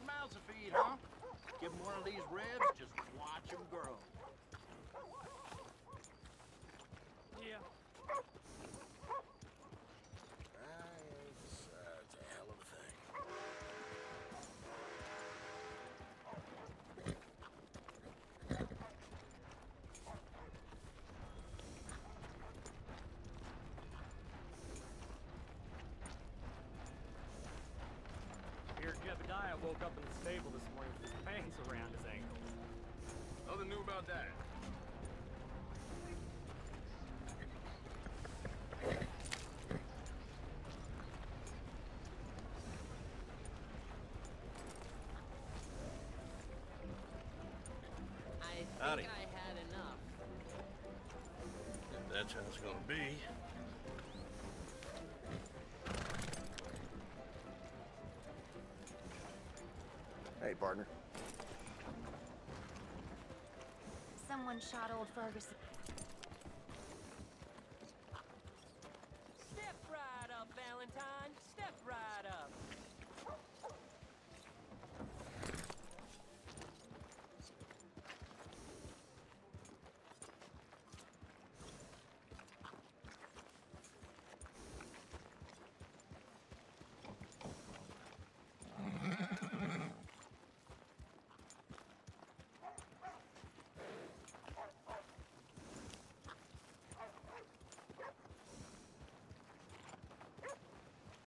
five mouths to feed, huh? Give them one of these ribs, just watch them grow. Here, Jebediah woke up in the stable this morning with his pants around his ankles. Nothing new about that. I think Howdy. I had enough. If that's how it's gonna be. Hey, partner. Someone shot old Ferguson.